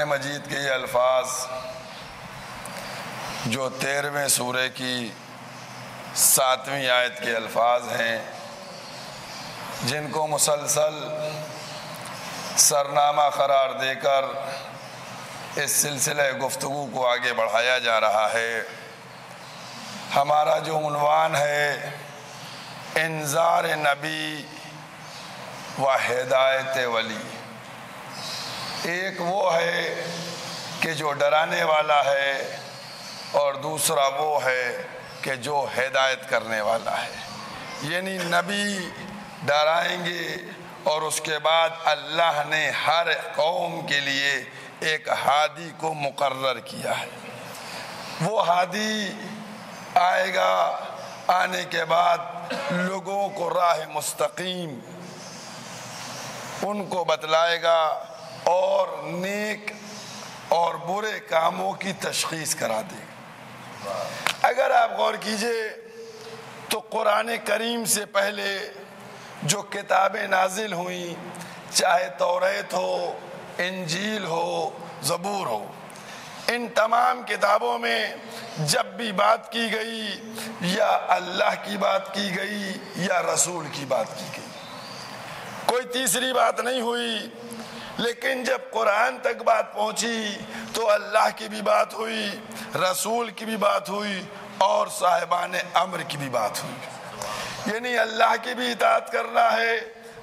कुरान मजीद के ये अल्फाज जो तेरहवें सूर्य की सातवीं आयत के अल्फाज हैं, जिनको मुसलसल सरनामा करार देकर इस सिलसिले गुफ्तु को आगे बढ़ाया जा रहा है। हमारा जो उनवान है, इंजार नबी व हिदायत वली। एक वो है कि जो डराने वाला है और दूसरा वो है कि जो हिदायत करने वाला है। यानी नबी डराएँगे और उसके बाद अल्लाह ने हर कौम के लिए एक हादी को मुकर किया है। वो हादी आएगा, आने के बाद लोगों को राह मुस्तकीम उनको बतलाएगा और नेक और बुरे कामों की तशखीस करा दे। अगर आप गौर कीजिए तो कुरान करीम से पहले जो किताबें नाजिल हुई, चाहे तौरेत हो, इंजील हो, ज़बूर हो, इन तमाम किताबों में जब भी बात की गई, या अल्लाह की बात की गई, या रसूल की बात की गई। कोई तीसरी बात नहीं हुई लेकिन जब कुरान तक बात पहुँची तो अल्लाह की भी बात हुई, रसूल की भी बात हुई, और साहिबान अमर की भी बात हुई। यानी अल्लाह की भी इतात करना है,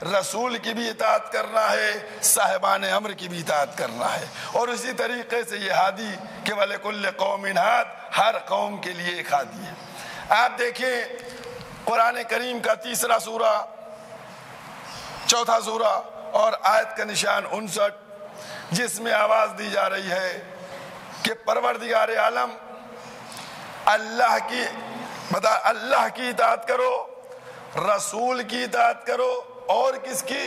रसूल की भी इतात करना है, साहिबान अमर की भी इतात करना है। और इसी तरीके से ये हादी के वाले कुल्ल कौम इनहाद हर कौम के लिए एक हादी है। आप देखिए, कुरान करीम का तीसरा सूरा, चौथा सूरा और आयत का निशान उनसठ, जिसमें आवाज़ दी जा रही है कि परवरदिगार आलम, अल्लाह की, बता, अल्लाह की इतात करो, रसूल की इतात करो, और किसकी?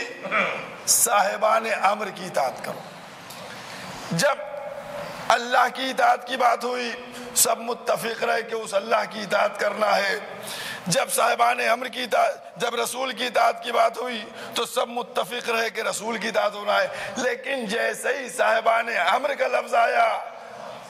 साहेबान अमर की इतात करो। जब अल्लाह की इतात की बात हुई, सब मुत्तफिक रहे कि उस अल्लाह की इतात करना है। जब साहिबान अमर की जब रसूल की दाद की बात हुई तो सब मुतफिक रहे कि रसूल की दाद होना है। लेकिन जैसे ही साहिबान अमर का लफ्ज आया,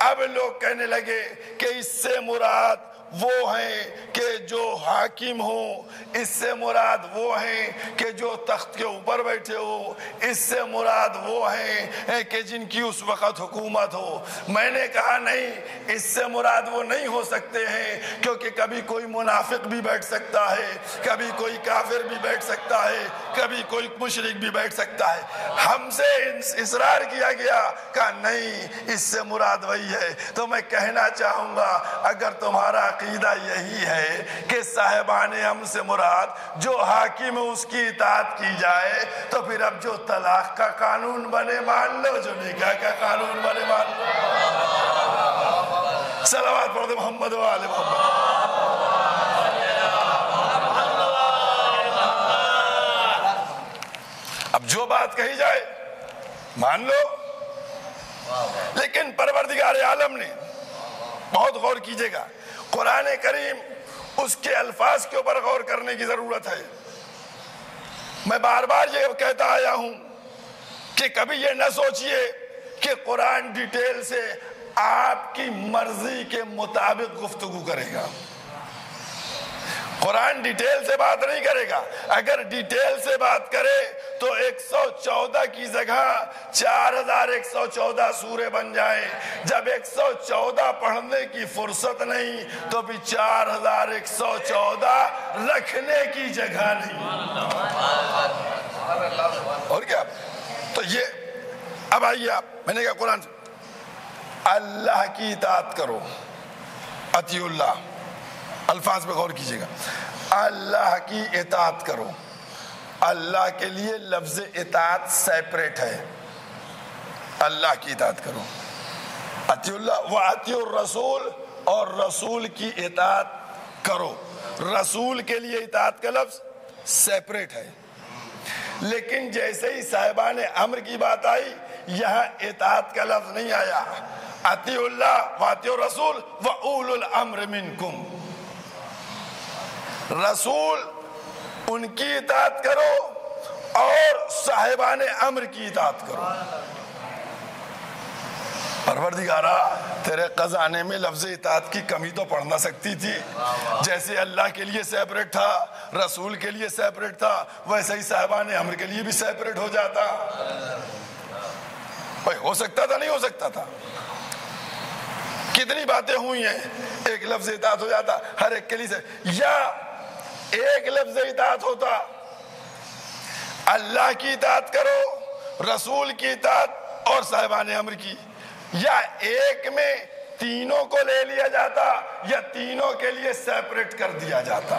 अब लोग कहने लगे कि इससे मुराद वो हैं कि जो हाकिम हो, इससे मुराद वो हैं कि जो तख्त के ऊपर बैठे हो, इससे मुराद वो हैं कि जिनकी उस वक़्त हुकूमत हो। मैंने कहा, नहीं, इससे मुराद वो नहीं हो सकते हैं, क्योंकि कभी कोई मुनाफिक भी बैठ सकता है, कभी कोई काफिर भी बैठ सकता है, कभी कोई मुशरक भी बैठ सकता है। हमसे इसरार किया गया, कहा, नहीं, इससे मुराद वही है। तो मैं कहना चाहूँगा, अगर तुम्हारा अकीदा यही है कि साहेबान हमसे मुराद, जो हाकिम है उसकी इतात की जाए तो फिर अब जो तलाक का कानून बने, मान लो, जो निकाह का कानून बने, मान लो। सलावाद पढ़ दो मोहम्मद वाले मोहम्मद। अब जो बात कही जाए, मान लो। लेकिन परवरदिगार आलम ने बहुत गौर कीजिएगा कुरान करीम उसके अल्फाज के ऊपर गौर करने की ज़रूरत है। मैं बार बार ये कहता आया हूँ कि कभी ये न सोचिए कि कुरान डिटेल से आपकी मर्ज़ी के मुताबिक गुफ्तगु करेगा। कुरान डिटेल से बात नहीं करेगा। अगर डिटेल से बात करे तो 114 की जगह 4114 सूरे बन जाए। जब 114 पढ़ने की फुर्सत नहीं तो भी 4114 रखने की जगह नहीं। और क्या? तो ये, अब आइए आप, मैंने कहा कुरान अल्लाह की इतात करो, अतिउल्लाह। अल्फाज पे गौर कीजिएगा। अल्लाह की इतात करो। अल्लाह के लिए लफ्ज इतात सेपरेट है। अल्लाह की इतात करो। अतिउल्लाह व अतिउर रसूल और रसूल की इतात करो। रसूल के लिए इतात का लफ्ज सेपरेट है। लेकिन जैसे ही साहिबान अम्र की बात आई, यहाँ इतात का लफ्ज नहीं आया। अतिउल्लाह वातियो रसूल व उल अम्र मिनकुम। रसूल, उनकी इतात करो और साहिबान अम्र की इतात करो। परवरदिगारा, तेरे खजाने में लफ्ज इतात की कमी तो पड़ ना सकती थी। जैसे अल्लाह के लिए सेपरेट था, रसूल के लिए सेपरेट था, वैसे ही साहिबान अम्र के लिए भी सेपरेट हो जाता। भाई, हो सकता था, नहीं हो सकता था। कितनी बातें हुई हैं, एक लफ्ज इतात हो जाता, हर एक के लिए से। या एक लफ्ज इतात होता। अल्लाह की इतात करो, रसूल की इतात और साहिबान अमर की। या एक में तीनों को ले लिया जाता, या तीनों के लिए सेपरेट कर दिया जाता।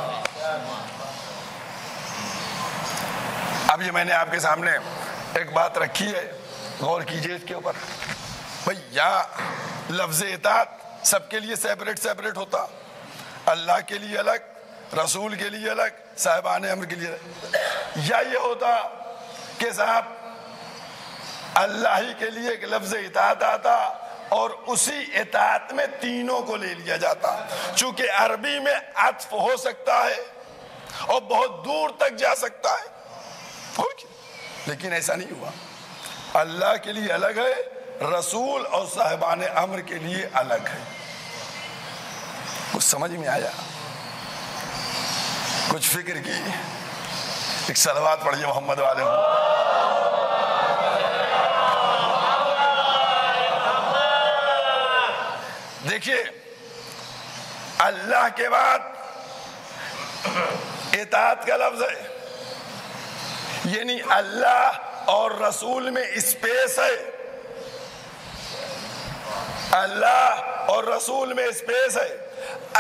अब ये मैंने आपके सामने एक बात रखी है, गौर कीजिए इसके ऊपर। भाई लफ्ज इतात सबके लिए सेपरेट सेपरेट होता। अल्लाह के लिए अलग रसूल के लिए अलग, साहिबान अमर के लिए अलग। या ये होता कि साहब, अल्लाह ही के लिए एक लफ्ज इतात आता और उसी इतात में तीनों को ले लिया जाता। चूँकि अरबी में अत्फ हो सकता है और बहुत दूर तक जा सकता है। लेकिन ऐसा नहीं हुआ। अल्लाह के लिए अलग है, रसूल और साहिबान अमर के लिए अलग है। कुछ समझ में आया? कुछ फ़िक्र की। एक सलवात पढ़िए मोहम्मद वाले देखिए, अल्लाह के बाद इतात का लफ्ज है। यानी अल्लाह और रसूल में स्पेस है। अल्लाह और रसूल में स्पेस है।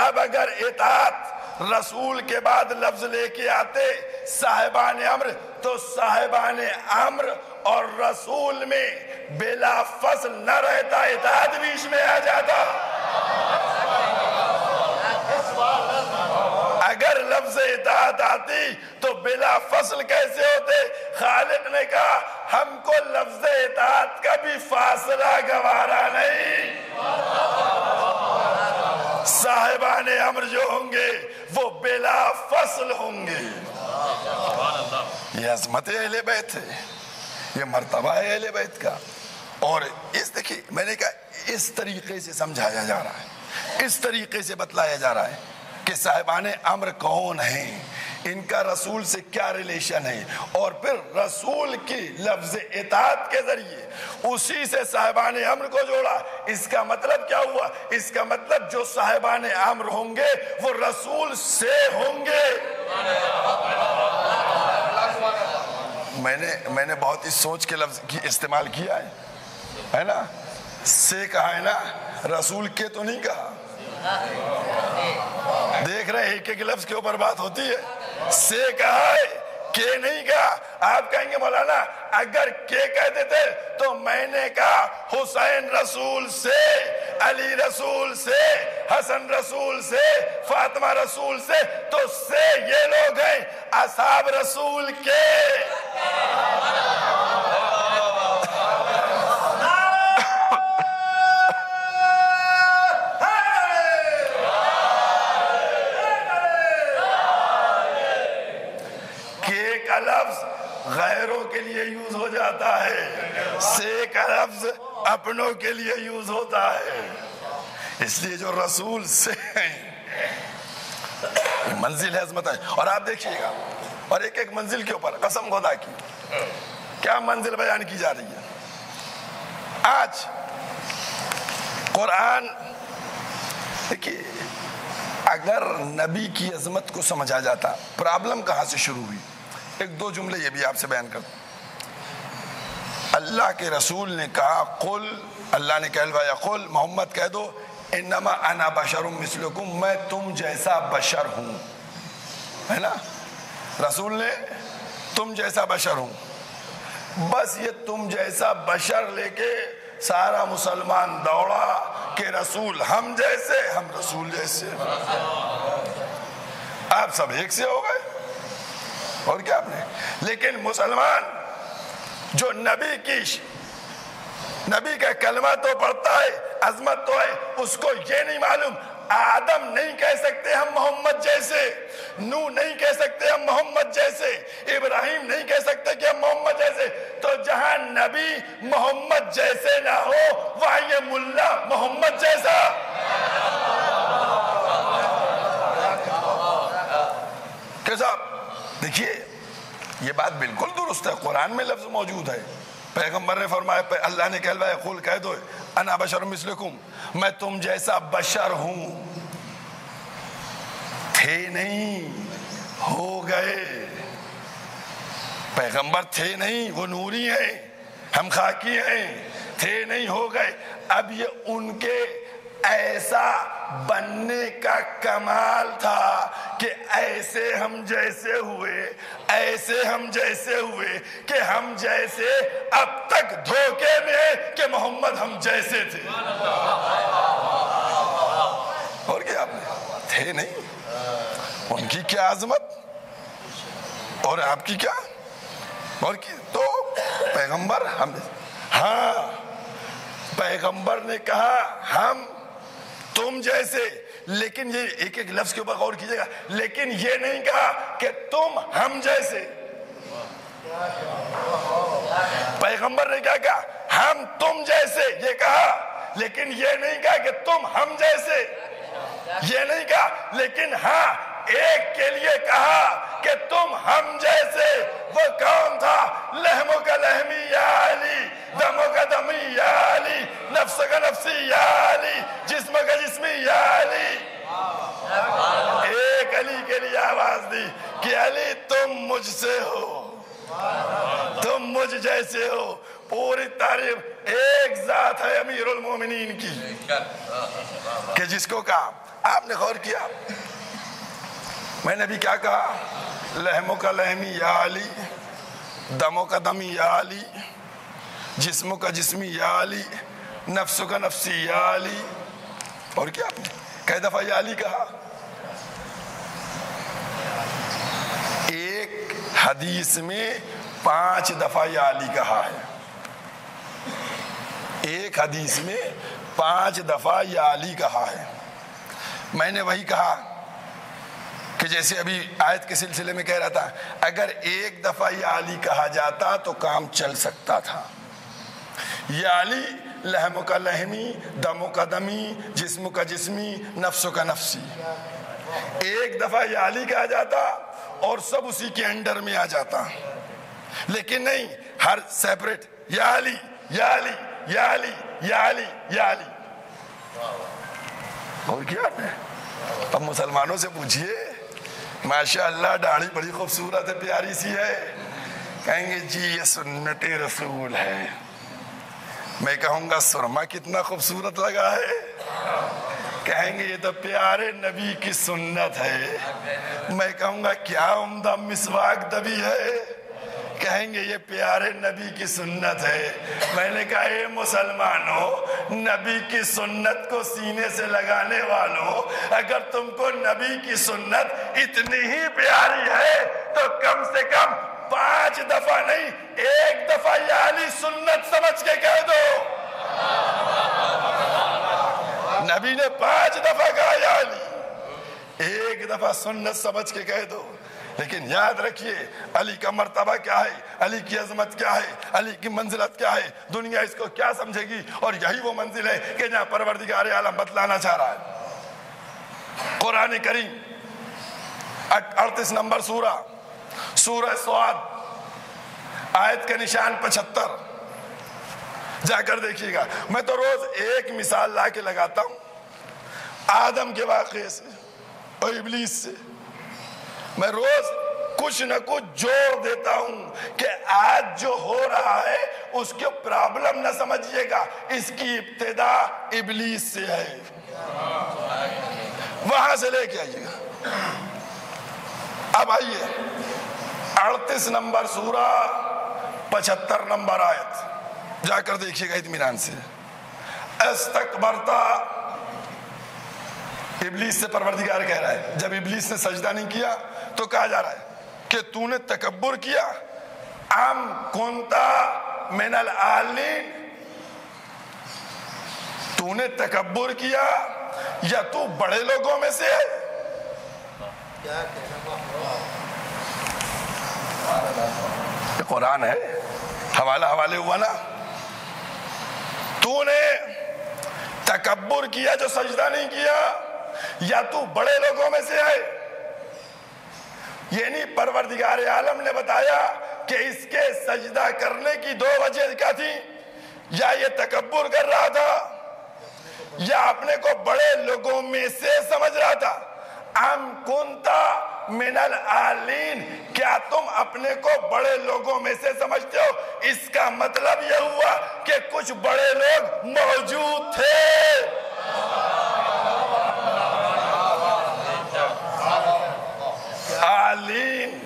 अब अगर इतात रसूल के बाद लफ्ज लेके आते, साहिबान अम्र। तो साहिबान अम्र और रसूल में बेला फ़सल न रहता इतात बीच में आ जाता। अगर लफ्ज इतात आती तो बिला फ़सल कैसे होते? खालिक ने कहा, हमको लफ्ज इतात का भी फासला गवारा नहीं। साहिबान अमर जो होंगे, वो बेला फ़सल होंगे। ये अजमत अहले बैत है, ये मरतबा है बैत का। और इस देखिए, मैंने कहा, इस तरीके से समझाया जा रहा है, इस तरीके से बतलाया जा रहा है कि साहेबान अमर कौन हैं? इनका रसूल से क्या रिलेशन है? और फिर रसूल की लफ्ज इतात के ज़रिए उसी से साहिबान अम्र को जोड़ा। इसका मतलब क्या हुआ? इसका मतलब जो साहिबान अम्र होंगे, वो रसूल से होंगे। मैंने मैंने बहुत ही सोच के लफ्ज की, इस्तेमाल किया है। है ना? से कहा है ना? रसूल के तो नहीं कहा। देख रहे हैं एक एक लफ्ज के ऊपर बात होती है। से कहा है? के नहीं कहा आप कहेंगे, मौलाना, अगर के कह देते तो मैंने कहा, हुसैन रसूल से, अली रसूल से, हसन रसूल से, फातिमा रसूल से तो से ये लोग हैं असाब रसूल के। लिए यूज़ हो जाता है। का लफ्ज अपनों के लिए यूज़ होता है। इसलिए जो रसूल से हैं मंजिल है अजमत है। और आप देखिएगा, और एक एक मंजिल के ऊपर कसम खुदा की, क्या मंजिल बयान की जा रही है? आज कुरान, देखिए, अगर नबी की अजमत को समझा जाता प्रॉब्लम कहाँ से शुरू हुई? एक दो जुमले ये भी आपसे बयान कर अल्लाह के रसूल ने कहा, कुल, अल्लाह ने कहलवाया कुल, मोहम्मद कह दो इनमा अना बशर मिसलकुम, मैं तुम जैसा बशर हूँ। है ना? रसूल ने, तुम जैसा बशर हूँ। बस ये तुम जैसा बशर लेके सारा मुसलमान दौड़ा के रसूल, हम जैसे, हम रसूल जैसे आप सब एक से हो गए। और क्या आपने? लेकिन मुसलमान जो नबी की नबी का कलमा तो पढ़ता है अजमत तो है, उसको ये नहीं मालूम। आदम नहीं कह सकते हम मोहम्मद जैसे, नू नहीं कह सकते हम मोहम्मद जैसे, इब्राहिम नहीं कह सकते कि हम मोहम्मद जैसे। तो जहाँ नबी मोहम्मद जैसे ना हो, वहाँ ये मुल्ला मोहम्मद जैसा। कैसा? देखिए ये बात बिल्कुल दुरुस्त है। कुरान में लफ्ज मौजूद है। पैगंबर ने फरमाया अल्लाह ने कहलवाया खुल कह दो, अना बशर मिसलकुम, मैं तुम जैसा बशर हूँ। थे नहीं, हो गए। पैगंबर थे नहीं, वो नूरी हैं, हम खाकी हैं। थे नहीं, हो गए। अब ये उनके ऐसा बनने का कमाल था कि ऐसे हम जैसे हुए, ऐसे हम जैसे हुए कि हम जैसे अब तक धोखे में कि मोहम्मद हम जैसे थे। और क्या आपने थे नहीं? उनकी क्या आजमत? और आपकी क्या? और की तो पैगंबर हम हाँ पैगंबर ने कहा, हम तुम जैसे, लेकिन ये एक एक लफ्ज के ऊपर गौर कीजिएगा। लेकिन ये नहीं कहा कि तुम हम जैसे। पैगंबर ने क्या कहा? हम तुम जैसे, ये कहा। लेकिन ये नहीं कहा कि तुम हम जैसे। ये नहीं कहा, लेकिन हाँ एक के लिए कहा। कि तुम हम जैसे, वो कौन था? लहमो का लहमी या अली, दमो का दमी या अली, नफ्स का नफसी या अली, जिस्म का जिस्मी या अली। एक अली के लिए आवाज़ दी कि अली, तुम मुझसे हो। तुम मुझ जैसे हो। पूरी तारीफ़ एक जात है अमीरुल मोमिनीन की। कि जिसको कहा? आपने गौर किया? मैंने भी क्या कहा? लहमों का लहमी या अली, दमों का दमी या अली, जिस्मों का जिस्मी या अली, नफ्सों का नफसी या अली। और क्या आपने कई दफ़ा या अली कहा? एक हदीस में पाँच दफ़ा या अली कहा है। एक हदीस में पाँच दफ़ा या अली कहा है। मैंने वही कहा कि जैसे अभी आयत के सिलसिले में कह रहा था, अगर एक दफ़ा या आली कहा जाता तो काम चल सकता था। या अली लहम का लहमी, दमो का दमी, जिस्म का जिस्मी, नफ्सों का नफसी। एक दफ़ा ये आली कहा जाता और सब उसी के अंडर में आ जाता। लेकिन नहीं, हर सेपरेट याली याली याली याली याली और क्या है? अब मुसलमानों से पूछिए। माशाअल्लाह दाढ़ी बड़ी खूबसूरत है, प्यारी सी है। कहेंगे, जी, ये सुन्नत रसूल है। मैं कहूँगा, सुरमा कितना खूबसूरत लगा है। कहेंगे, ये तो प्यारे नबी की सुन्नत है। मैं कहूँगा, क्या उमदा मिसवाक दबी है? कहेंगे, ये प्यारे नबी की सुन्नत है। मैंने कहा ये मुसलमानों, नबी की सुन्नत को सीने से लगाने वालों, अगर तुमको नबी की सुन्नत इतनी ही प्यारी है तो कम से कम पाँच दफ़ा नहीं, एक दफ़ा याली सुन्नत समझ के कह दो। नबी ने पाँच दफ़ा कहा याली एक दफ़ा सुन्नत समझ के कह दो। लेकिन याद रखिए, अली का मर्तबा क्या है? अली की अजमत क्या है? अली की मंजिलत क्या है? दुनिया इसको क्या समझेगी? और यही वो मंजिल है कि जहाँ परवरदिगार आलम बतलाना चाह रहा है। कुरान करीम अड़तीस नंबर सूरा सूरह स्वाद, आयत के निशान पचहत्तर। जाकर देखिएगा, मैं तो रोज एक मिसाल ला के लगाता हूँ। आदम के वाक़े से। इबलीस से। मैं रोज कुछ न कुछ ज़ोर देता हूँ कि आज जो हो रहा है, उसके प्रॉब्लम न समझिएगा। इसकी इब्तदा इबलीस से है। वहाँ से लेके आइएगा। अब आइए। अड़तीस नंबर सूरा, पचहत्तर नंबर आयत। जाकर देखिएगा इतमान से। बरता इबलीस से परवरदिगार कह रहा है। जब इबलीस ने सजदा नहीं किया तो कहा जा रहा है कि तूने तकबर किया। आम कुंता मिनल आलिन। तूने तकबर किया या तू बड़े लोगों में से? है कुरान है। हवाला हवाले हुआ ना। तूने तकबर किया जो सजदा नहीं किया। या तू बड़े लोगों में से है? ये नहीं परवरदिगार आलम ने बताया कि इसके सजदा करने की दो वजह क्या थी? या ये तकबर कर रहा था? या अपने को बड़े लोगों में से समझ रहा था? अम कुंता मिनल आलीन, क्या तुम अपने को बड़े लोगों में से समझते हो? इसका मतलब यह हुआ कि कुछ बड़े लोग मौजूद थे। आलीन।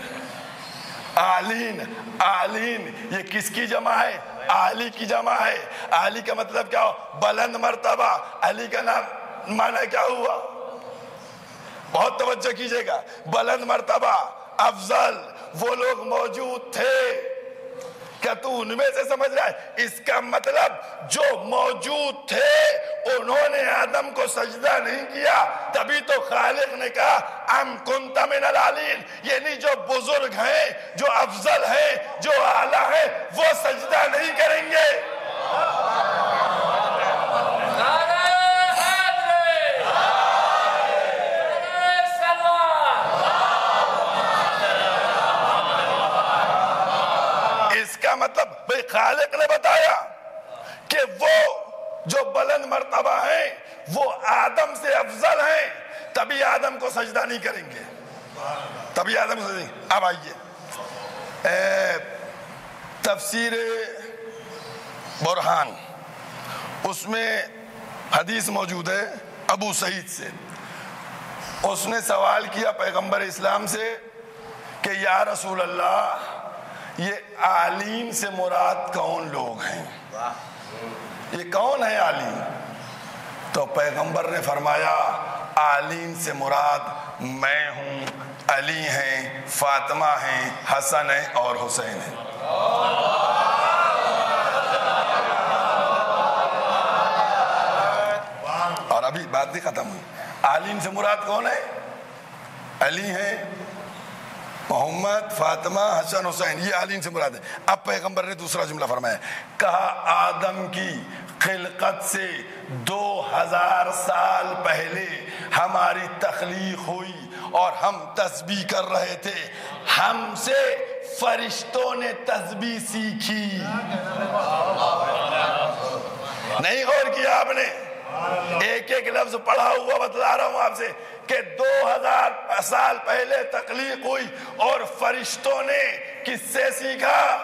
आलीन आलीन। ये किसकी जमा है? आली की जमा है। आली का मतलब क्या हो? बुलंद मरतबा। अली का नाम, माना क्या हुआ? बहुत तवज्जो कीजिएगा। बुलंद मरतबा, अफजल, वो लोग मौजूद थे। क्या तू उनमें से समझ रहा है? इसका मतलब जो मौजूद थे, उन्होंने आदम को सजदा नहीं किया। तभी तो खालिक ने कहा, अम कुंता यानी जो बुज़ुर्ग हैं, जो अफजल हैं, जो आला हैं, वो सजदा नहीं करेंगे। आदम को सजदा नहीं करेंगे। तभी आदम को सजदा अब आइए। तफसीर बुरहान। उसमें हदीस मौजूद है अबू सईद से। उसने सवाल किया पैगंबर इस्लाम से कि या रसूल अल्लाह ये आलिम से मुराद कौन लोग हैं? ये कौन है आलीम? तो पैगंबर ने फरमाया आलीम से मुराद, मैं हूँ, अली हैं, फातिमा हैं, हसन हैं और हुसैन हैं। और अभी बात नहीं खत्म हुई। आलिन से मुराद कौन है? अली हैं मोहम्मद फातिमा हसन हुसैन ये आलीन से मुराद है। अब पैगंबर ने दूसरा जुमला फरमाया कहा, आदम की खिलकत से दो हज़ार साल पहले हमारी तखलीक हुई और हम तस्बी कर रहे थे। हमसे फरिश्तों ने तस्बी सीखी। नहीं गौर किया आपने। एक एक लफ्ज पढ़ा हुआ बतला रहा हूँ आपसे। कि 2000 साल पहले तकलीफ़ हुई और फरिश्तों ने किससे सीखा?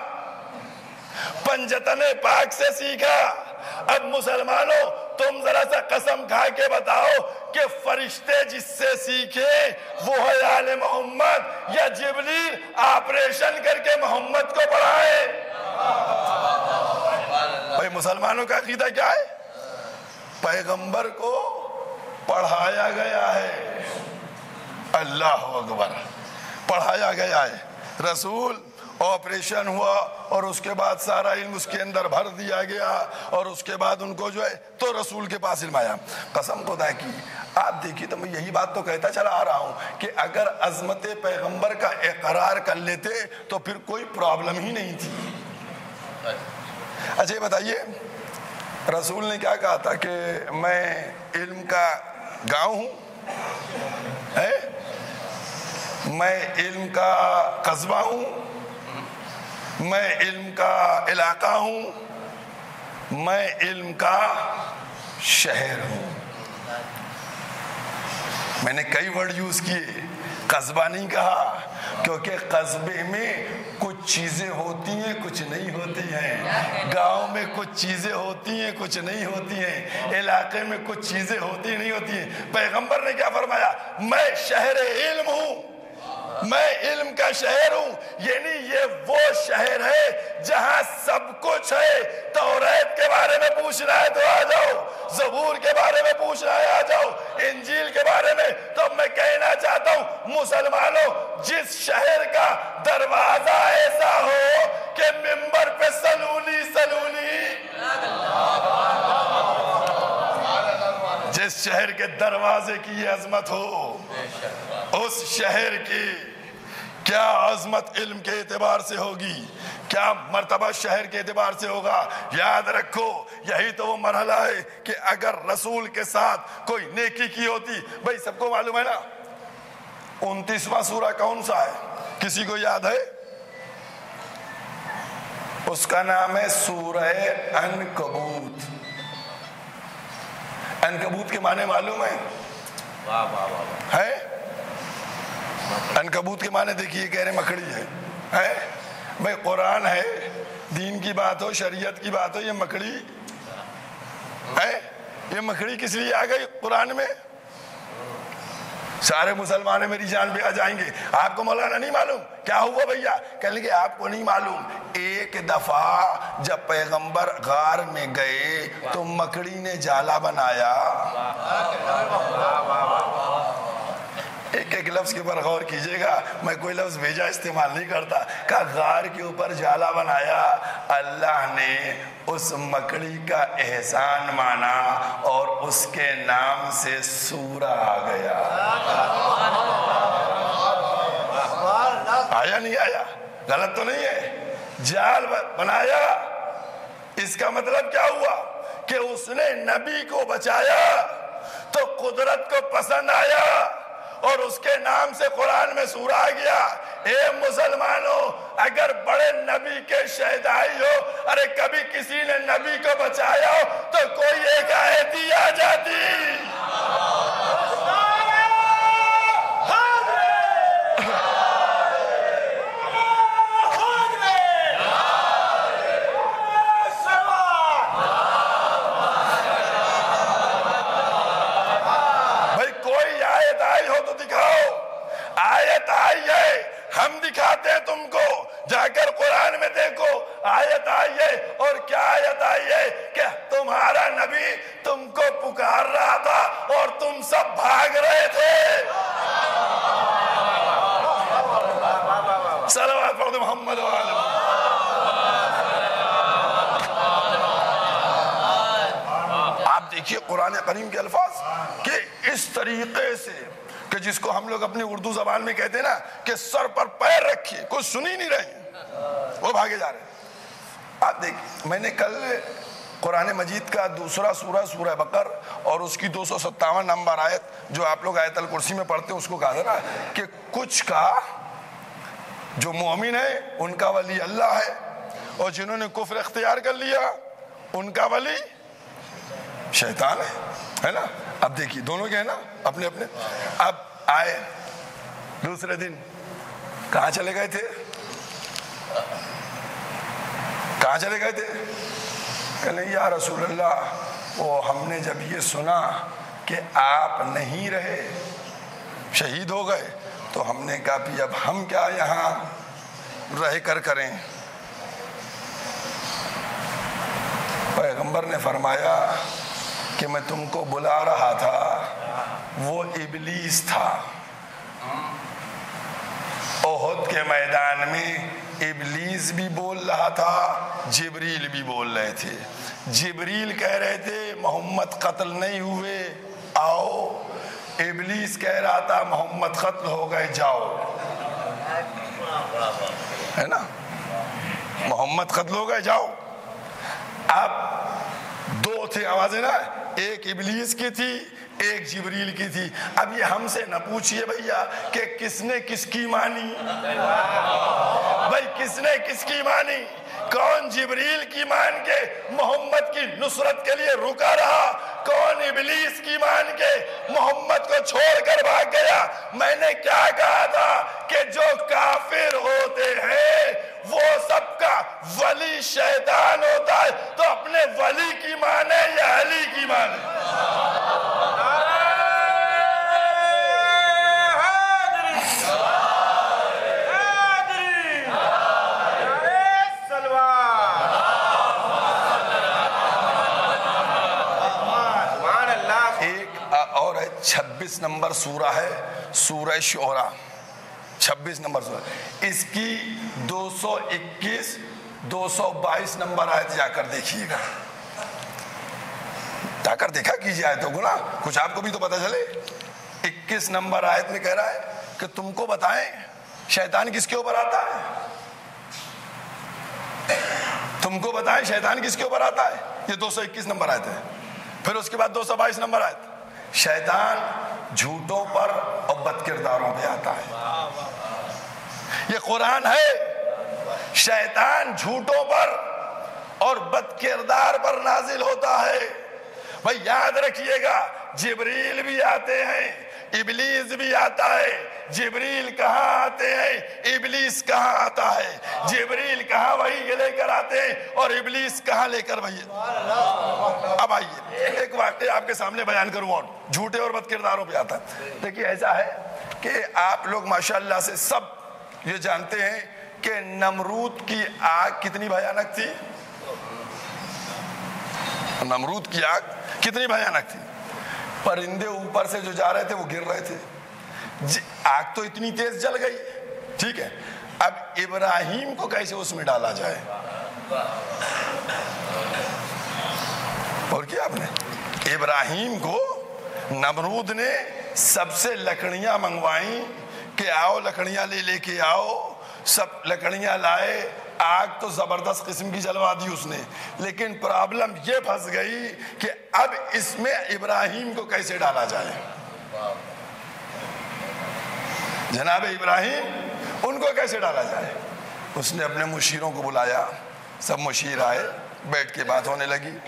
पंजतन पाक से सीखा। अब मुसलमानों, तुम जरा सा कसम खा के बताओ कि फरिश्ते जिससे सीखे, वो है आले मोहम्मद या जिबलील ऑपरेशन करके मोहम्मद को पढ़ाए। भाई, मुसलमानों का अकीदा क्या है? पैगंबर को पढ़ाया गया है। अल्लाह अकबर। पढ़ाया गया है। रसूल, ऑपरेशन हुआ और उसके बाद सारा इल्म उसके अंदर भर दिया गया और उसके बाद उनको जो है तो रसूल के पास इल्म आया। कसम खुदा की, आप देखिए तो मैं यही बात तो कहता चला आ रहा हूँ कि अगर अजमत पैगंबर का इकरार कर लेते तो फिर कोई प्रॉब्लम ही नहीं थी। अच्छा ये बताइए, रसूल ने क्या कहा था कि मैं इल्म का गाँव हूँ, है? मैं इल्म का कस्बा हूँ, मैं इल्म का इलाका हूँ, मैं इल्म का शहर हूँ। मैंने कई वर्ड यूज़ किए। कस्बा नहीं कहा, क्योंकि कस्बे में कुछ चीज़ें होती हैं, कुछ नहीं होती हैं। गाँव में कुछ चीज़ें होती हैं, कुछ नहीं होती हैं। इलाके में कुछ चीज़ें होती नहीं होती हैं। पैगंबर ने क्या फरमाया? मैं शहर इल्म हूँ। मैं इल्म का शहर हूँ, यानी ये वो शहर है जहाँ सब कुछ है। तौरेत के बारे में पूछना है तो आ जाओ, जबूर के बारे में पूछना है आ जाओ, इंजील के बारे में। तो मैं कहना चाहता हूँ, मुसलमानों, जिस शहर का दरवाज़ा ऐसा हो कि मिंबर पे सलूनी सलूनी। जिस शहर के दरवाजे की अजमत हो, उस शहर की क्या अजमत इल्म के एतबार से होगी? क्या मरतबा शहर के एतबार से होगा? याद रखो यही तो वो मरहला है कि अगर रसूल के साथ कोई नेकी की होती भाई सबको मालूम है ना? उनतीसवा सूरा कौन सा है? किसी को याद है? उसका नाम है सूरह अनकबूत। अनकबूत के माने मालूम है? वाह वाह वाह वाह। है? अनकबूत के माने देखिए कह रहे मकड़ी है। है? भाई, कुरान है, दीन की बात हो, शरीयत की बात हो, ये मकड़ी है? ये मकड़ी किस लिए आ गई कुरान में? सारे मुसलमान मेरी जान पे आ जाएँगे। आपको मौलाना नहीं मालूम? क्या हुआ भैया? कह लेंगे, आपको नहीं मालूम। एक दफ़ा जब पैगंबर गार में गए तो मकड़ी ने जाला बनाया। एक लफ्ज के ऊपर गौर कीजिएगा। मैं कोई लफ्ज भेजा, इस्तेमाल नहीं करता। का गार के ऊपर जाला बनाया। अल्लाह ने उस मकड़ी का एहसान माना और उसके नाम से सूरा आ गया। आया नहीं आया? गलत तो नहीं है। जाल बनाया। इसका मतलब क्या हुआ? कि उसने नबी को बचाया तो कुदरत को पसंद आया। और उसके नाम से कुरान में सूरा आ गया। हे मुसलमानों, अगर बड़े नबी के शहदाई हो, अरे कभी किसी ने नबी को बचाया हो तो कोई एक आयती जबान में कहते हैं ना कि सर पर पैर रखिए, कुछ सुन ही नहीं रहे। वो भागे जा रहे आप देखिए, मैंने कल कुरान मजीद का दूसरा सूरा सूरह बकर और उसकी दो सौ सत्तावन नंबर आयत जो आप लोग आयतल कुर्सी में पढ़ते हैं, उसको कहा था ना कि कुछ का जो मोमिन है, उनका वली अल्लाह है और जिन्होंने कुफ्र इख्तियार कर लिया, उनका वली शैतान है। है ना? अब देखिए, दोनों के है ना? अपने अपने। अब आए। दूसरे दिन कहा चले गए थे? कहा चले गए थे? कहने या रसूल अल्लाह वो हमने जब ये सुना कि आप नहीं रहे, शहीद हो गए तो हमने कहा भी अब हम क्या यहाँ रह कर करें? पैगंबर ने फरमाया कि मैं तुमको बुला रहा था, वो इबलीस था। ओहद के मैदान में इबलीस भी बोल रहा था, जिबरील भी बोल रहे थे। जिबरील कह रहे थे, मोहम्मद कत्ल नहीं हुए, आओ। इबलीस कह रहा था, मोहम्मद कत्ल हो गए, जाओ। है ना? मोहम्मद कत्ल हो गए, जाओ। अब दो थे आवाज़ें ना? एक इबलीस की थी, एक जिबरील की थी। अब ये हमसे न पूछिए भैया कि किसने किसकी मानी। भाई, किसने किसकी मानी? कौन जिबरील की मान के मोहम्मद की नुसरत के लिए रुका रहा? कौन इबलीस की मान के मोहम्मद को छोड़कर भाग गया? मैंने क्या कहा था कि जो काफिर होते हैं, वो सबका वली शैतान होता है। तो अपने वली नंबर सूरा है, सूरह शोरा। छब्बीस नंबर सूरा इसकी 221 222 नंबर आयत जाकर देखिएगा। जाकर देखा कीजिए आयतों को ना, कुछ आपको भी तो पता चले। 21 नंबर आयत में कह रहा है कि तुमको बताएँ, शैतान किसके ऊपर आता है? तुमको बताएँ, शैतान किसके ऊपर आता है? ये 221 नंबर आयत है। फिर उसके बाद 222 नंबर आयत। शैतान झूठों पर और बदकिरदारों पे आता है। ये कुरान है। शैतान झूठों पर और बदकिरदार पर नाजिल होता है। भाई याद रखिएगा, जिबरील भी आते हैं। इबलीस भी आता है। जिबरील कहाँ आते हैं? इबलीस कहाँ आता है? जिबरील कहाँ वही ये लेकर आते हैं और इबलीस कहाँ लेकर भैया अब आइए, एक वाक्य आपके सामने बयान करूँ और झूठे और बदकिरदारों पे आता है। देखिए, ऐसा है कि आप लोग माशाल्लाह से सब ये जानते हैं कि नमरूद की आग कितनी भयानक थी। नमरूद की आग कितनी भयानक थी? परिंदे ऊपर से जो जा रहे थे, वो गिर रहे थे। आग तो इतनी तेज जल गई। ठीक है? अब इब्राहिम को कैसे उसमें डाला जाए? और क्या आपने? इब्राहिम को नमरूद ने सबसे लकड़ियाँ मंगवाई कि आओ, लकड़ियाँ ले लेके आओ। सब लकड़ियाँ लाए आग तो ज़बरदस्त किस्म की जलवा दी उसने। लेकिन प्रॉब्लम ये फंस गई कि अब इसमें इब्राहिम को कैसे डाला जाए? जनाब इब्राहिम, उनको कैसे डाला जाए? उसने अपने मुशीरों को बुलाया। सब मुशीर आए, बैठ के बात होने लगी।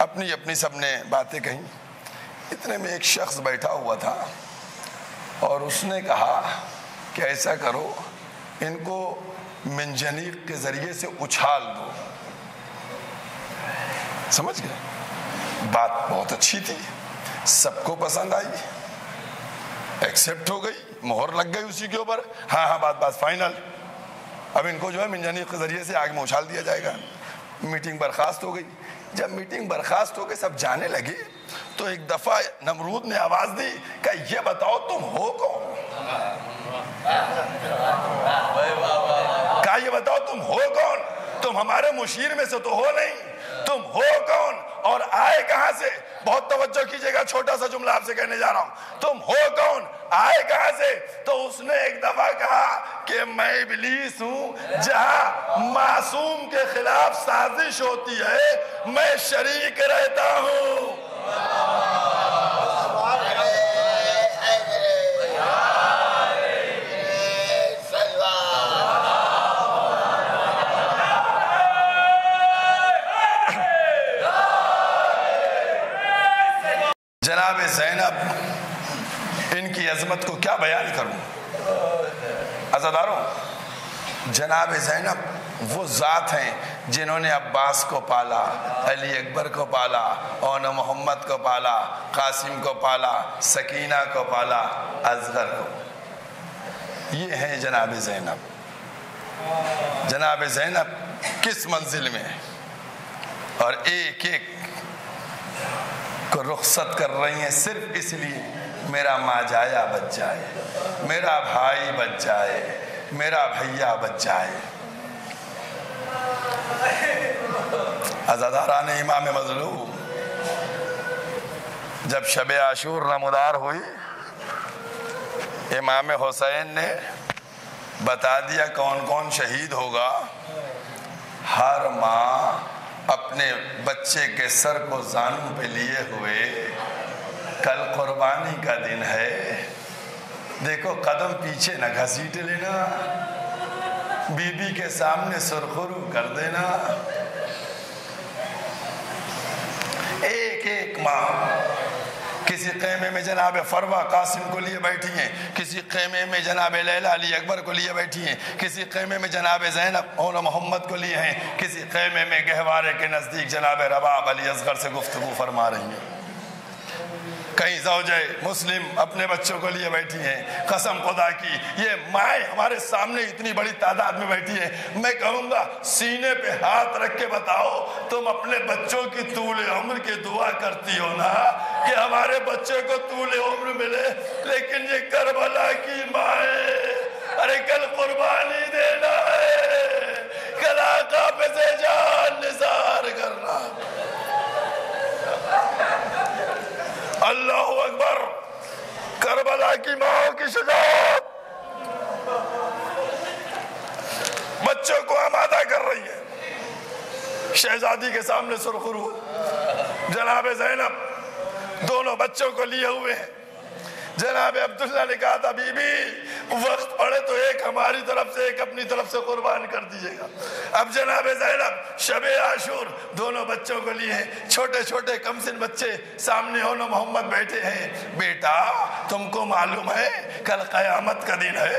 अपनी अपनी सबने बातें कही। इतने में एक शख्स बैठा हुआ था और उसने कहा कि ऐसा करो, इनको मंजनीक के ज़रिए से उछाल दो। समझ गए? बात बहुत अच्छी थी। सबको पसंद आई। एक्सेप्ट हो गई। मोहर लग गई उसी के ऊपर। हाँ हाँ बात बात फाइनल अब इनको जो है मंजनीक के ज़रिए से आग में उछाल दिया जाएगा। मीटिंग बर्खास्त हो गई। जब मीटिंग बर्खास्त हो गई, सब जाने लगे। तो एक दफ़ा नमरूद ने आवाज़ दी क्या ये बताओ, तुम हो कौन? क्या ये बताओ, तुम हो कौन? तुम हमारे मुशीर में से तो हो नहीं। तुम हो कौन? और आए कहाँ से? बहुत तवज्जो कीजिएगा छोटा सा जुमला आपसे कहने जा रहा हूँ। तुम हो कौन? आए कहाँ से? तो उसने एक दफ़ा कहा कि मैं इबलीस हूँ, जहाँ मासूम के खिलाफ साजिश होती है, मैं शरीक रहता हूँ। जनाब जैनब, इनकी अजमत को क्या बयान करूँ? अजादारों जनाब जैनब, वो ज़ात हैं जिन्होंने अब्बास को पाला, अली अकबर को पाला, ओन मोहम्मद को पाला, कासिम को पाला, सकीना को पाला, असगर को। ये हैं जनाब जैनब। जनाब जैनब, किस मंजिल में? और एक एक रुखसत कर रही हैं, सिर्फ़ इसलिए मेरा माजाया बच जाए, मेरा भाई बच जाए, मेरा भैया बच जाए। अजादारा ने इमाम मजलू जब शब आशूर नमदार हुई, इमाम हुसैन ने बता दिया कौन कौन शहीद होगा, हर माँ अपने बच्चे के सर को जानू पे लिए हुए कल कुर्बानी का दिन है। देखो, कदम पीछे न घसीट लेना। बीबी के सामने सुरखुरु कर देना। एक एक माँ किसी खेमे में जनाब फरवा कासिम को लिए बैठी हैं, किसी खेमे में जनाब लैला अली अकबर को लिए बैठी हैं, किसी खेमे में जनाब जैनब ओन मोहम्मद को लिए हैं, किसी खेमे में गहवारे के नज़दीक जनाब रबाब अली असगर से गुफ्तु फरमा रही हैं। कहीं जौजे मुस्लिम अपने बच्चों को लिए बैठी हैं। कसम खुदा की, ये माए हमारे सामने इतनी बड़ी तादाद में बैठी है। मैं कहूँगा, सीने पे हाथ रख के बताओ, तुम अपने बच्चों की तूल उम्र की दुआ करती हो ना, कि हमारे बच्चे को तूल उम्र मिले, लेकिन ये करबला की माए, अरे कल कुर्बानी देना है, कल आका पे से जान निसार करना अल्लाह अकबर करबला की माओ की सजा। बच्चों को आमादा कर रही है। शहजादी के सामने सुरखुरु जनाब जैनब, दोनों बच्चों को लिए हुए हैं। जनाब अब्दुल्ला ने कहा था, बीबी, वक्त पड़े तो एक हमारी तरफ़ से एक अपनी तरफ़ से कुर्बान कर दीजिएगा। अब जनाब जैनब, शब आशूर दोनों बच्चों को लिए छोटे छोटे कमसिन बच्चे सामने होनो मोहम्मद बैठे हैं। बेटा, तुमको मालूम है, कल कयामत का दिन है।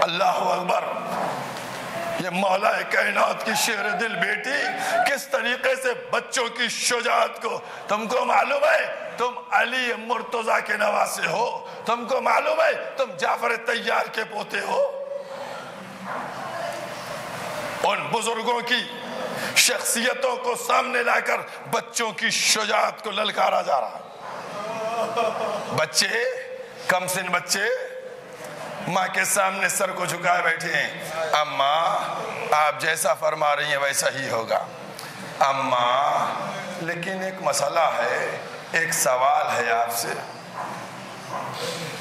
अल्लाह अकबर। ये मौला कायनात की शेर दिल बेटी, किस तरीके से बच्चों की शुजात को, तुमको मालूम है, तुम अली मुर्तजा के नवासे हो, तुमको मालूम है, तुम जाफ़र तैयार के पोते हो? उन बुज़ुर्गों की शख्सियतों को सामने लाकर बच्चों की शुजात को ललकारा जा रहा बच्चे कमसिन बच्चे, माँ के सामने सर को झुकाए बैठे हैं। अम्मा आप जैसा फरमा रही हैं, वैसा ही होगा। अम्मा, लेकिन एक मसला है, एक सवाल है आपसे।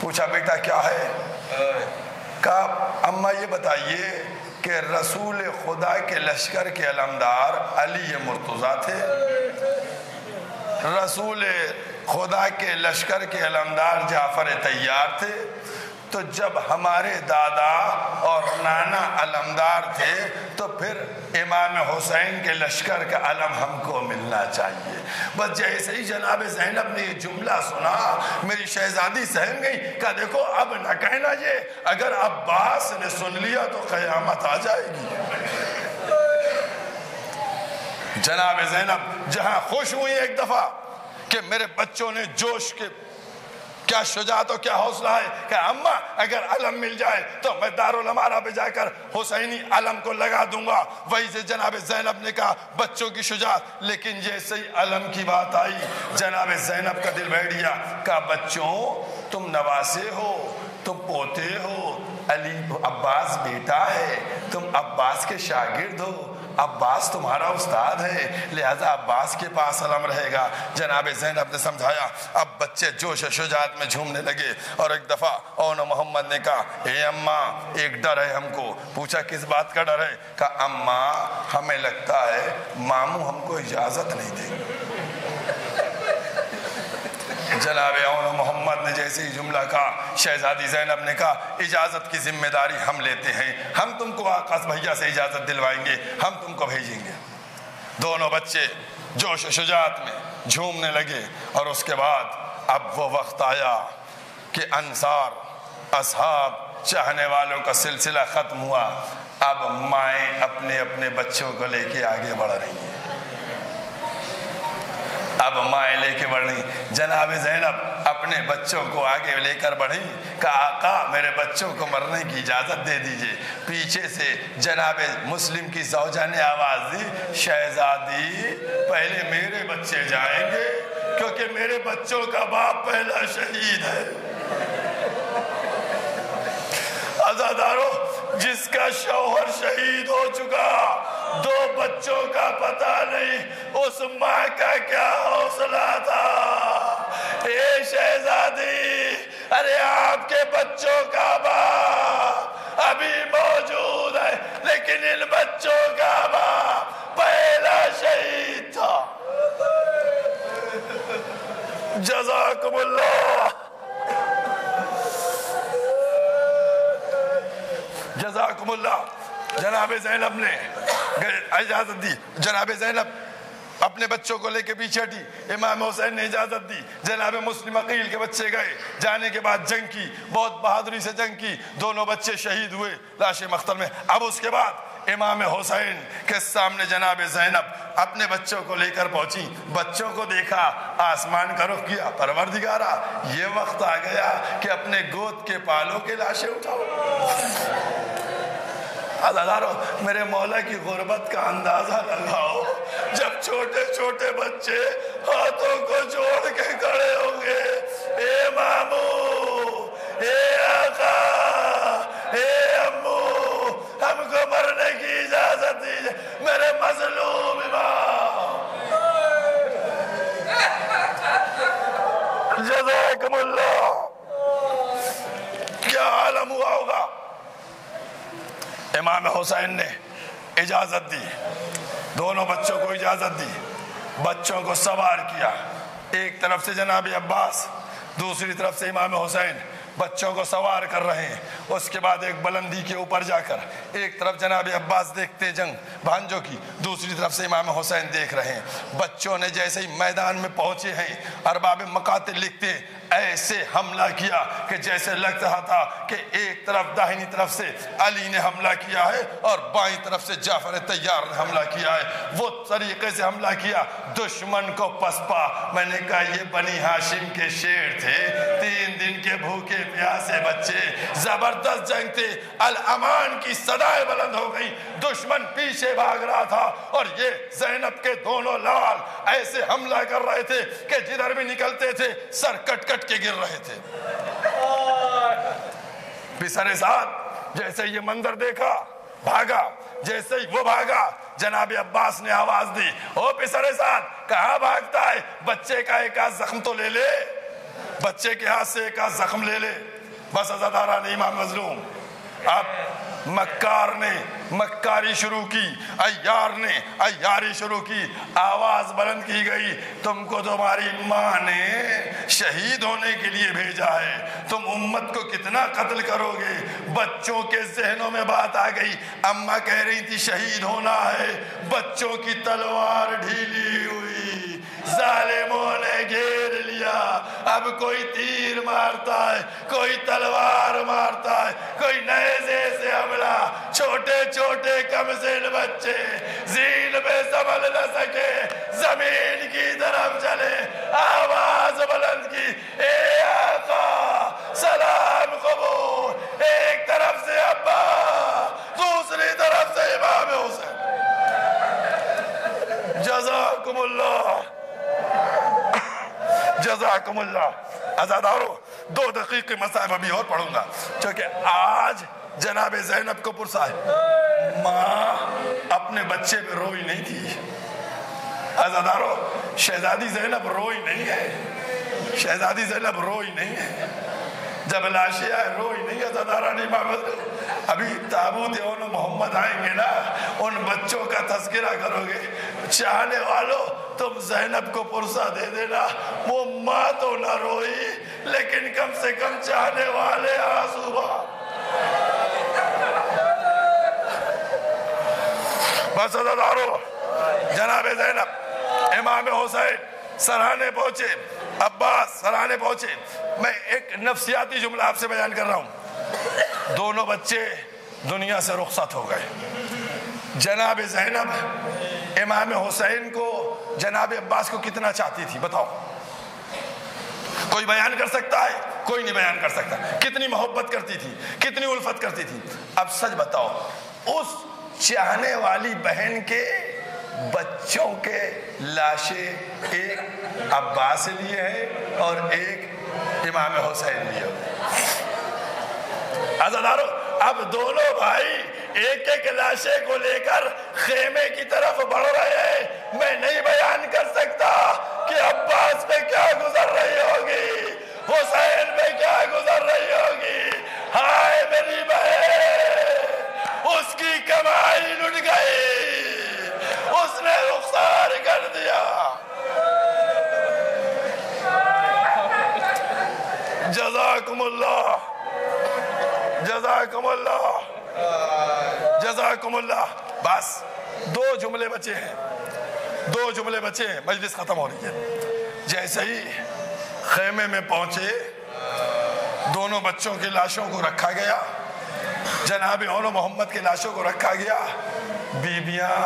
पूछा, बेटा, क्या है? कहा अम्मा, ये बताइए कि रसूल खुदा के लश्कर के अलमदार अली मुर्तज़ा थे? रसूल खुदा के लश्कर के अलमदार जाफ़र तैयार थे? तो जब हमारे दादा और नाना अलमदार थे तो फिर इमाम हुसैन के लश्कर का अलम हमको मिलना चाहिए। बस जैसे ही जनाब जैनब ने ये जुमला सुना, मेरी शहजादी सहम गई, कहा, देखो, अब न कहना ये, अगर अब्बास ने सुन लिया तो कयामत आ जाएगी। जनाब जैनब जहाँ खुश हुई एक दफ़ा कि मेरे बच्चों ने जोश के क्या शुजात और क्या हौसला है? कि अम्मा, अगर अलम मिल जाए तो मैं दारुल अमारा पे जाकर हुसैनी अलम को लगा दूँगा। वही से जनाब जैनब ने कहा, बच्चों की शुजात लेकिन जैसे ही अलम की बात आई, जनाब जैनब का दिल बैठ गया। कहा, बच्चों, तुम नवासे हो, तुम पोते हो, अली अब्बास बेटा है, तुम अब्बास के शागिर्द हो अब्बास तुम्हारा उस्ताद है। लिहाजा अब्बास के पास अलम रहेगा। जनाब जैनब ने समझाया। अब बच्चे जोश शुजात में झूमने लगे और एक दफ़ा ओन मोहम्मद ने कहा, हे अम्मा, एक डर है हमको। पूछा, किस बात का डर है? कहा, अम्मा, हमें लगता है मामू हमको इजाज़त नहीं देंगे। जनाब मोहम्मद ने जैसे ही जुमला कहा, शहजादी जैनब ने कहा, इजाज़त की ज़िम्मेदारी हम लेते हैं। हम तुमको आकाश भैया से इजाज़त दिलवाएँगे, हम तुमको भेजेंगे। दोनों बच्चे जोश शुजात में झूमने लगे और उसके बाद अब वो वक्त आया कि अनसार असहाब, चाहने वालों का सिलसिला खत्म हुआ। अब माए अपने अपने बच्चों को लेके आगे बढ़ रही हैं। अब माए लेके बढ़। जनाब जैनब अपने बच्चों को आगे लेकर बढ़ी। कहा, आका, मेरे बच्चों को मरने की इजाज़त दे दीजिए। पीछे से जनाब मुस्लिम की सौजा ने आवाज़ दी, शहजादी, पहले मेरे बच्चे जाएँगे, क्योंकि मेरे बच्चों का बाप पहला शहीद है। अजादारों जिसका शौहर शहीद हो चुका दो बच्चों का पता नहीं उस माँ का क्या हौसला था। ए शहजादी, अरे आपके बच्चों का बाप अभी मौजूद है, लेकिन इन बच्चों का बाप पहला शहीद था। जजाकुमुल्लाह। जजाकुमुल्लाह। जनाब जैनब ने इजाज़त दी। जनाब जैनब, अपने बच्चों को लेके पीछे हटी। इमाम हुसैन ने इजाज़त दी। जनाब मुस्लिम अकील के बच्चे गए। जाने के बाद जंग की, बहुत बहादुरी से जंग की। दोनों बच्चे शहीद हुए लाश मख्तर में। अब उसके बाद इमाम हुसैन के सामने जनाब जैनब अपने बच्चों को लेकर पहुँची। बच्चों को देखा, आसमान का रुख किया परवर दिगारा ये वक्त आ गया कि अपने गोद के पालों के लाशें उठाओ। अदादारो मेरे मौला की गुर्बत का अंदाज़ा लगाओ। जब छोटे छोटे बच्चे हाथों को जोड़ के खड़े होंगे, ए मामू, ए आका, ए अम्मू, हमको मरने इमाम हुसैन ने इजाज़त दी। दोनों बच्चों को इजाज़त दी। बच्चों को सवार किया। एक तरफ़ से जनाब अब्बास, दूसरी तरफ़ से इमाम हुसैन। बच्चों को सवार कर रहे हैं। उसके बाद एक बुलंदी के ऊपर जाकर एक तरफ़ जनाब अब्बास देखते जंग, भांजों की, दूसरी तरफ़ से इमाम हुसैन देख रहे हैं। बच्चों ने जैसे ही मैदान में पहुँचे हैं, अरबाब मकाते लिखते, ऐसे हमला किया कि जैसे लग रहा था कि एक तरफ़ दाहिनी तरफ़ से अली ने हमला किया है और बाई तरफ़ से जाफ़र तैयार ने हमला किया है। वो तरीके से हमला किया, दुश्मन को पसपा। मैंने कहा, ये बनी हाशिम के शेर थे, तीन दिन के भूखे प्यासे बच्चे ज़बरदस्त जंग थे अल अमान की सदाएँ बुलंद हो गई। दुश्मन पीछे भाग रहा था और ये जैनब के दोनों लाल ऐसे हमला कर रहे थे कि जिधर भी निकलते थे, सर कट कट के गिर रहे थे। साथ जैसे ये मंजर देखा, भागा, जैसे ही वो भागा, जनाब अब्बास ने आवाज़ दी, ओ पिसरे साथ कहा भागता है? बच्चे का एक आध जख्म तो ले ले, बच्चे के हाथ से एक आध जख्म ले ले। बस अजादारा नहीं इमाम मजलूम, अब मक्कार ने मक्कारी शुरू की अयार ने अयारी शुरू की, आवाज़ बुलंद की गई, तुमको तुम्हारी माँ ने शहीद होने के लिए भेजा है, तुम उम्मत को कितना कत्ल करोगे? बच्चों के जहनों में बात आ गई, अम्मा कह रही थी, शहीद होना है। बच्चों की तलवार ढीली हुई। ने घेर लिया। अब कोई तीर मारता है, कोई तलवार मारता है, कोई नए से हमला। छोटे छोटे कमसिन बच्चे, जीन में संभल न सके, ज़मीन की तरफ़ चले। आवाज़ बुलंद की, ए आका, सलाम, कबूल, एक तरफ़ से अब्बा, दूसरी तरफ़ से इमाम हुसैन। जजाकुमुल्लाह। जजाकुमुल्लाह। आजादारो, दो दकीके मसाइब अभी और पढ़ूँगा। क्योंकि आज जनाब जैनब को साहब, माँ अपने अपने बच्चे पे रोई नहीं थी। आजादारो, शहजादी जैनब रोई नहीं है। शहजादी जैनब रोई नहीं है। जब लाशें आए रोई नहीं है नहीं मोहम्मद अभी ताबूत उन मोहम्मद आएँगे ना, उन बच्चों का तस्करा करोगे। चाहने वालों, तुम जैनब को पुरसा दे देना, वो माँ तो ना रोई, लेकिन कम से कम चाहने वाले आँसू बस अजादारो जनाब जैनब, इमाम हुसैन सराहने पहुँचे। अब्बास, सराहने पहुँचे। मैं एक नफसियाती जुमला आपसे बयान कर रहा हूँ। दोनों बच्चे दुनिया से रुखसत हो गए। जनाब जैनब, इमाम हुसैन को, जनाब अब्बास को कितना चाहती थी, बताओ। कोई बयान कर सकता है? कोई नहीं बयान कर सकता। कितनी मोहब्बत करती थी, कितनी उल्फत करती थी। अब सच बताओ, उस चाहने वाली बहन के बच्चों के लाशें एक अब्बास लिए हैं और एक इमाम हुसैन लिए अजादारो अब दोनों भाई एक एक लाशे को लेकर खेमे की तरफ़ बढ़ रहे हैं। मैं नहीं बयान कर सकता कि अब्बास पे क्या गुजर रही होगी, हुसैन पे क्या गुजर रही होगी। हाय मेरी बहन, उसकी कमाई उसने रुखसार कर दिया। बस, दो जुमले बचे हैं। दो जुमले बचे हैं। मजलिस खत्म हो रही है। जैसे ही खेमे में पहुँचे, दोनों बच्चों की लाशों को रखा गया। जनाब मोहम्मद की लाशों को रखा गया। बीबियाँ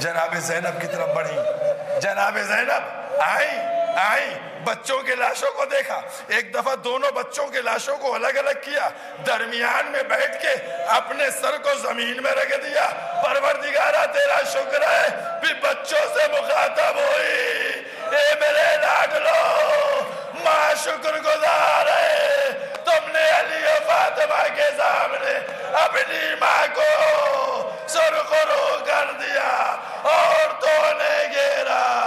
जनाब जैनब की तरफ़ बढ़ी। जनाब जैनब, आई आई, बच्चों के लाशों को देखा। एक दफ़ा दोनों बच्चों के लाशों को अलग अलग किया। दरमियान में बैठ के अपने सर को ज़मीन में रख दिया। परवर दिगारा तेरा शुक्र है भी बच्चों से मुखातब हुई। ए मेरे लाडलो माँ शुक्र गुजार है, तुमने अली और फातिमा के सामने अपनी माँ को सुरखरू कर दिया। Orton Higuera.